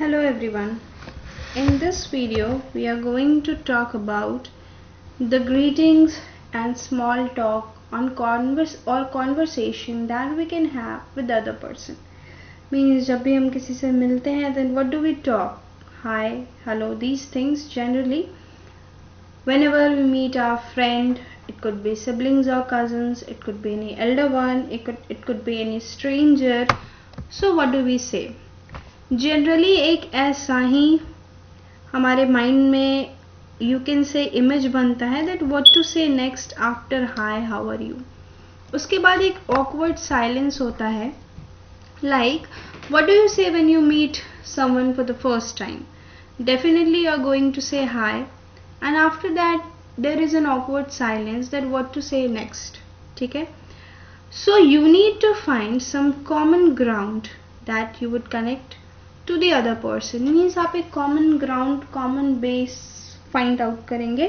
Hello everyone. In this video we are going to talk about the greetings and small talk on converse or conversation that we can have with the other person. Means जब भी हम किसी से मिलते हैं then what do we talk? Hi, hello, these things generally whenever we meet our friend it could be siblings or cousins it could be any elder one it could it could be any stranger so what do we say Generally एक ऐसा ही हमारे mind में you can say image बनता है that what to say next after hi how are you उसके बाद एक awkward silence होता है like what do you say when you meet someone for the first time definitely you are going to say hi and after that there is an awkward silence that what to say next ठीक है? So you need to find some common ground that you would connect to the other person means आप एक common ground common base find out करेंगे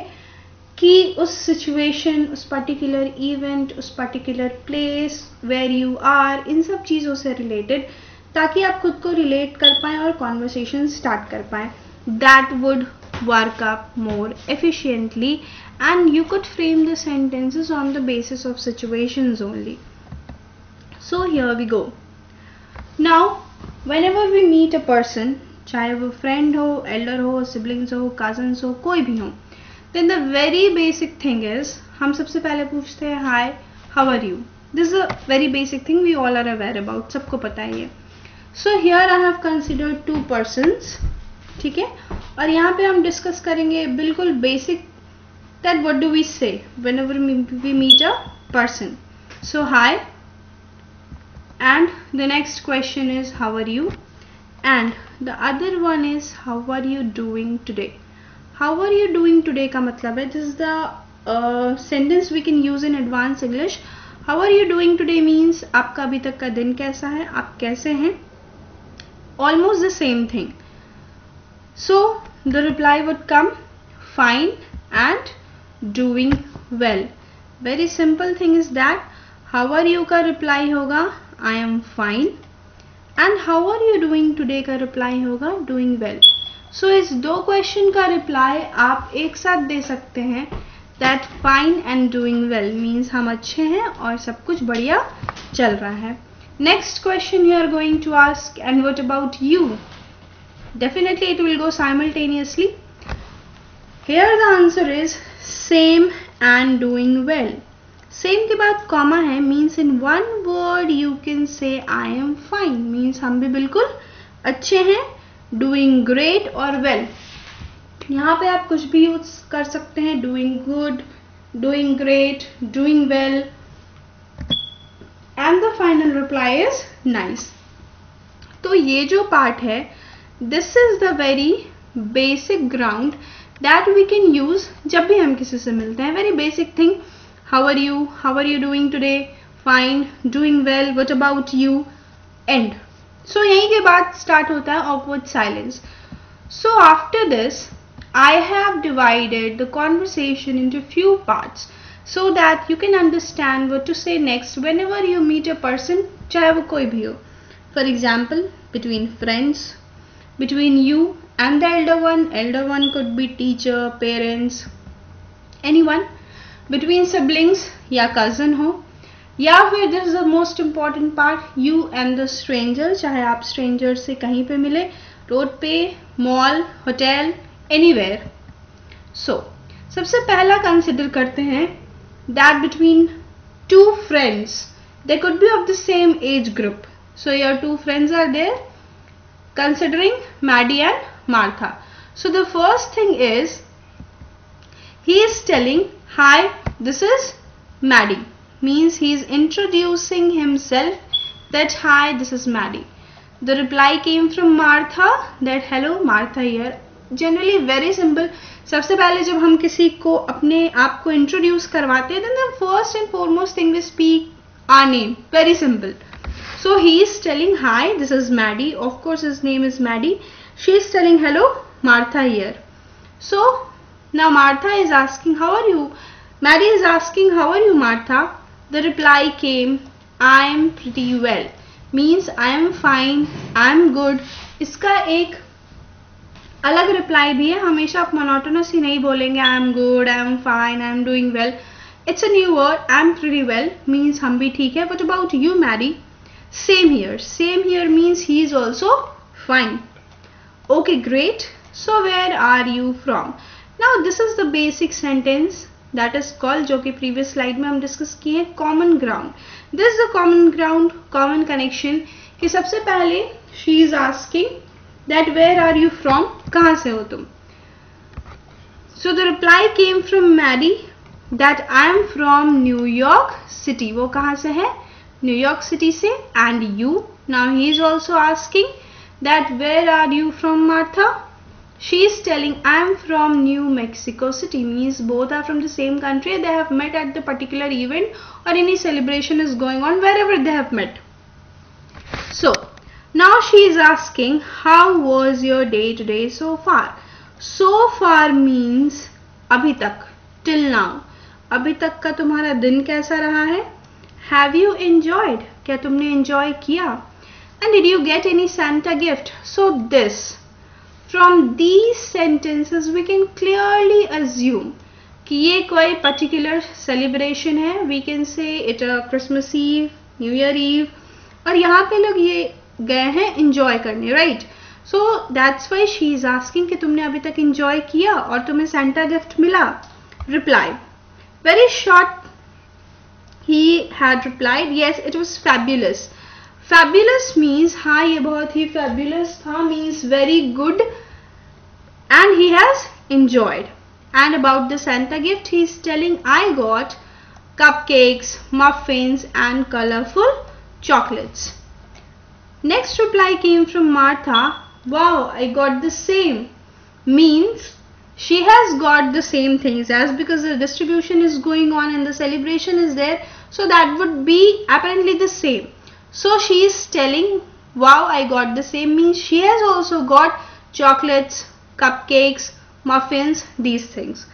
कि उस situation उस particular event उस particular place where you are in सब चीज़ों से रिलेटेड ताकि आप खुद को रिलेट कर पाए और कॉन्वर्सेशन स्टार्ट कर पाए। That would work up more efficiently and you could frame the sentences on the basis of situations only so here we go now whenever we meet a person, चाहे वो friend हो Elder हो siblings हो cousins हो, कोई भी हो then the very basic thing is हम सबसे पहले पूछते हैं hi how are you this is a very basic thing we all are aware about सबको पता ही है। So here I have considered two persons ठीक है? और यहाँ पे हम डिस्कस करेंगे बिल्कुल basic that what do we say whenever we meet a person so hi and the next question is how are you and the other one is how are you doing today how are you doing today ka matlab hai this is the uh, sentence we can use in advanced english how are you doing today means आपका अभी तक का दिन कैसा है आप कैसे हैं almost the same thing so the reply would come fine and doing well very simple thing is that how are you का reply होगा I am fine and how are you doing today का reply होगा doing well so इस दो question का reply आप एक साथ दे सकते हैं that fine and doing well means हम अच्छे हैं और सब कुछ बढ़िया चल रहा है. Next question you are going to ask and what about you definitely it will go simultaneously. Here the answer is same and doing well. Same के बाद कॉमा है means in one word you can say I am fine means हम भी बिल्कुल अच्छे हैं doing great और well यहाँ पे आप कुछ भी यूज़ कर सकते हैं doing good doing great doing well and the final reply is nice तो ये जो पार्ट है this is the very basic ground that we can use जब भी हम किसी से मिलते हैं. Very basic thing how are you how are you doing today fine doing well what about you end so यहीं के बाद start होता है awkward silence so after this I have divided the conversation into few parts so that you can understand what to say next whenever you meet a person चाहे वो कोई भी हो for example between friends between you and the elder one elder one could be teacher parents anyone Between siblings या cousin हो या फिर this is the most important part you and the stranger चाहे आप स्ट्रेंजर से कहीं पे मिले रोड पे मॉल होटल एनीवेयर सो सबसे पहला कंसिडर करते हैं that between two friends they could be of the same age group so your two friends are there considering Maddie and Martha. So, the first thing is he is telling hi this is Maddie means he is introducing himself that hi this is Maddie the reply came from Martha that hello Martha here generally very simple सबसे पहले जब हम किसी को अपने आप को introduce करवाते हैं then the first and foremost thing we speak our name very simple so he is telling hi this is Maddie of course his name is Maddie she is telling hello Martha here so now Martha is asking, how are you? Maddie is asking, how are you Martha? The reply came, I am pretty well. Means I am fine, I am good. इसका एक अलग reply भी है। हमेशा आप monotonous ही नहीं बोलेंगे I am good I am fine I am doing well it's a new word I am pretty well means हम भी ठीक है. What about you Mary same here same here means he is also fine okay great so where are you from now this is the basic sentence that is called जो कि previous slide में हम discuss किए हैं common ground this is the common ground common connection कि सबसे पहले she is asking that where are you from कहाँ से हो तुम? So the reply came from Mary that I am from New York city वो कहाँ से है? न्यूयॉर्क सिटी से and you now he is also asking that where are you from Martha she is telling i am from new mexico city means both are from the same country they have met at the particular event or any celebration is going on wherever they have met so now she is asking, how was your day today so far? So far means अभी तक till now. अभी तक का तुम्हारा दिन कैसा रहा है Have you enjoyed? क्या तुमने enjoy किया And did you get any Santa gift? So this. From these sentences we can clearly assume कि ये कोई पर्टिकुलर सेलिब्रेशन है। We can say it a Christmas Eve, New Year Eve और यहाँ पे लोग ये गए हैं इंजॉय करने right so that's why she is asking कि तुमने अभी तक इंजॉय किया और तुम्हें सेंटा गिफ्ट मिला? Reply very short he had replied yes it was fabulous fabulous means हाँ ये बहुत ही फैब्यूलस था means very good and he has enjoyed. And about the Santa gift, he is telling I got cupcakes, muffins, and colorful chocolates. Next reply came from Martha. Wow, I got the same. Means she has got the same things as because the distribution is going on and the celebration is there. So that would be apparently the same. So she is telling, wow, I got the same means she has also got chocolates, cupcakes, muffins, these things.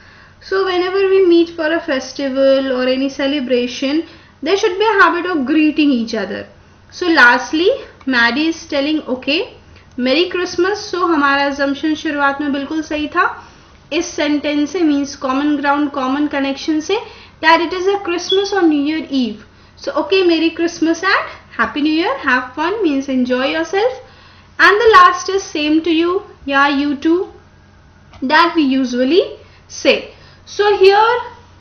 So whenever we meet for a festival or any celebration, there should be a habit of greeting each other. So lastly, Maddie is telling okay मेरी Christmas सो हमारा assumption शुरुआत में बिल्कुल सही था इस sentence से means common ground common connection say that it is a Christmas और new year ewe so okay मेरी Christmas and happy new year have fun means enjoy your self and the last is same to you yeah you too that we usually say so here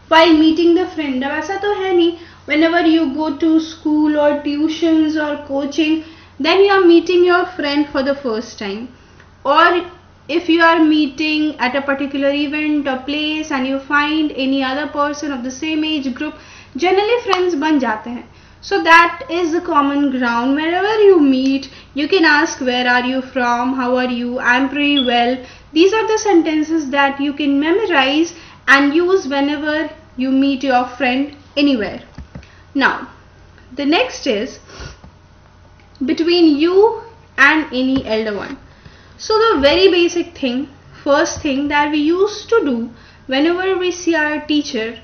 while meeting the friend अब ऐसा तो है नहीं whenever you go to school or tuitions or coaching then you are meeting your friend for the first time or if you are meeting at a particular event or place and you find any other person of the same age group generally friends ban jate hain so that is the common ground. Wherever you meet you can ask where are you from? How are you? I'm pretty well. These are the sentences that you can memorize and use whenever you meet your friend anywhere. Now the next is between you and any elder one. So the very basic thing, first thing that we used to do whenever we see our teacher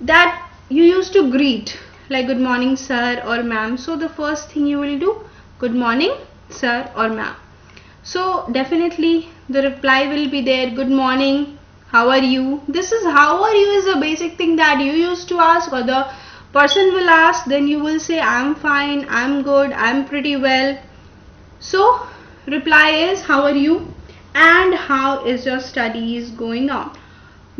that you used to greet like good morning sir or ma'am. So the first thing you will do good morning sir or ma'am. So definitely the reply will be there good morning how are you? This is how are you is a basic thing that you used to ask or the person will ask then you will say I'm fine I'm good I'm pretty well. So reply is how are you? And how is your studies going on?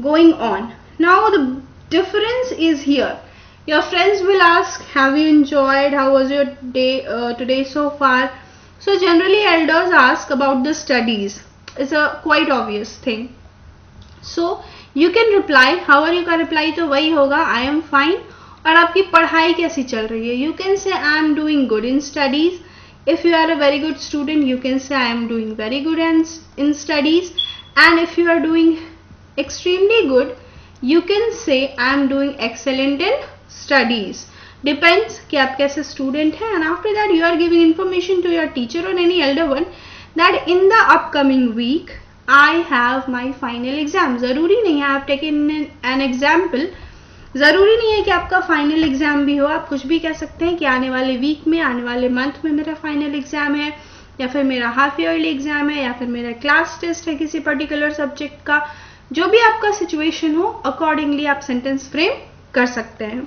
Going on. Now the difference is here your friends will ask have you enjoyed how was your day uh, today so far so generally elders ask about the studies it's a quite obvious thing so you can reply how are you can reply to wahi hoga i am fine और आपकी पढ़ाई कैसी चल रही है you can say I am doing good in studies if you are a very good student you can say I am doing very good in studies and if you are doing extremely good you can say i am doing excellent in studies. Depends कि आप कैसे student हैं, and after that you are giving information to your teacher or any elder one that in the upcoming week, I have my final exam. ज़रूरी नहीं है आप taken an example. ज़रूरी नहीं है कि आपका फाइनल एग्ज़ाम भी हो. आप कुछ भी कह सकते हैं कि आने वाले वीक में, आने वाले मंथ में मेरा फाइनल एग्ज़ाम है, या फिर मेरा हाफ़ ईयरली एग्ज़ाम है, या फिर मेरा क्लास टेस्ट है किसी पर्टिकुलर सब्जेक्ट का. जो भी आपका सिचुएशन हो अकॉर्डिंगली आप सेंटेंस फ्रेम कर सकते हैं.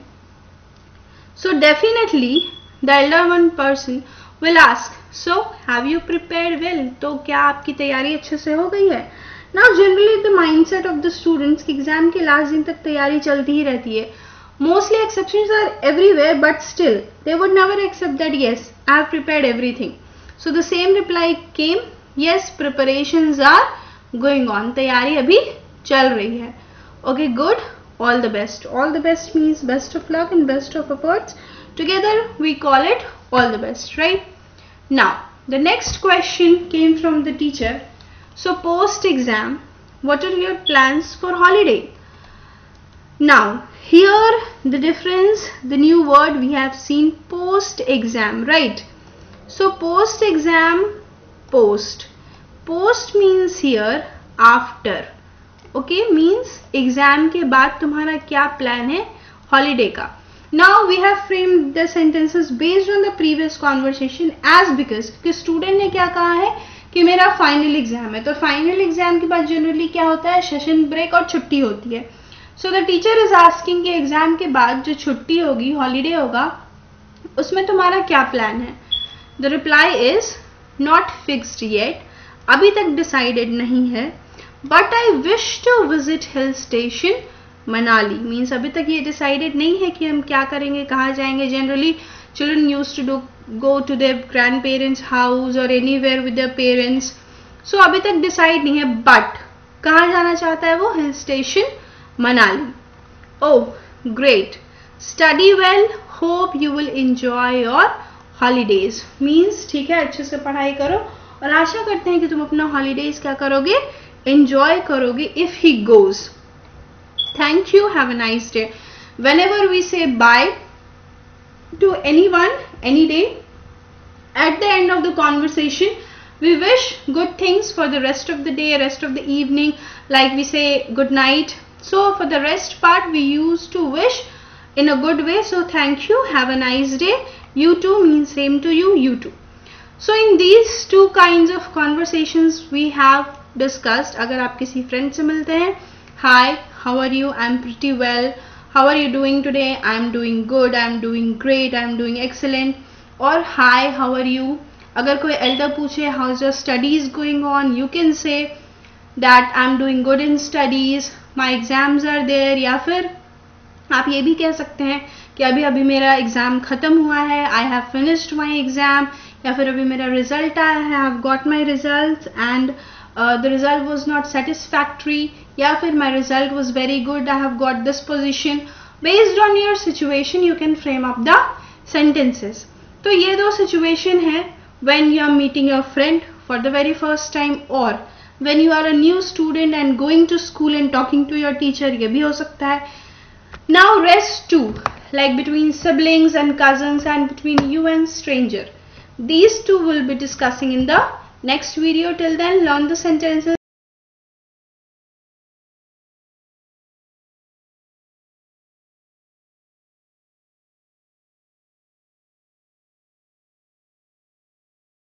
So definitely the elder one person will ask, so have you prepared well? तो क्या आपकी तैयारी अच्छे से हो गई है? Now generally the mindset of the students की एग्ज़ाम के लास्ट दिन तक तैयारी चलती ही रहती है। Mostly exception are everywhere but still they would never accept that yes I have prepared everything so the same reply came yes preparations are going on तैयारी अभी चल रही है. Okay good all the best. All the best means best of luck and best of efforts. Together we call it all the best right? Now the next question came from the teacher. So post exam what are your plans for holiday? Now here the difference the new word we have seen post exam right? So post exam post. Post means here after okay means exam के बाद तुम्हारा क्या plan है? Holiday का. Now we have frame the sentences based on the previous conversation as because क्योंकि student ने क्या कहा है? कि मेरा फाइनल एग्ज़ाम है. तो फाइनल एग्ज़ाम के बाद जनरली क्या होता है? सेशन ब्रेक और छुट्टी होती है. So the teacher is asking कि एग्ज़ाम के बाद जो छुट्टी होगी हॉलीडे होगा, उसमें तुम्हारा क्या प्लान है? The reply is not fixed yet अभी तक डिसाइडेड नहीं है. But I wish to visit hill station Manali means अभी तक ये डिसाइडेड नहीं है कि हम क्या करेंगे, कहाँ जाएँगे. Generally children use to do go to their grand parents house और anywhere with parents so अभी तक डिसाइड नहीं है बट कहाँ जाना चाहता है वो? Hill station Manali oh great study well hope you will enjoy your holidays means ठीक है, अच्छे से पढ़ाई करो. और आशा करते हैं कि तुम अपना हॉलीडेज क्या करोगे? Enjoy karoge if he goes. Thank you. Have a nice day. Whenever we say bye to anyone any day at the end of the conversation we wish good things for the rest of the day rest of the evening. Like we say good night. So for the rest part we used to wish in a good way. So thank you. Have a nice day. You too means same to you. You too. So in these two kinds of conversations we have discussed अगर आप किसी friend से मिलते हैं hi how are you I am pretty well how are you doing today I am doing good I am doing great I am doing excellent और hi how are you अगर कोई elder पूछे how is your studies going on you can say that I am doing good in studies my exams are there या फिर आप ये भी कह सकते हैं कि अभी अभी मेरा एग्ज़ाम ख़त्म हुआ है I have finished my exam या फिर अभी मेरा रिज़ल्ट आया है I have got my result and the result was not satisfactory या फिर my result was very good I have got this position based on your situation you can frame up the sentences तो ये दो situation है when you are meeting your friend for the very first time or when you are a new student and going to school and talking to your teacher ये भी हो सकता है now rest too like between siblings and cousins and between you and stranger these two will be discussing in the next video till then learn the sentences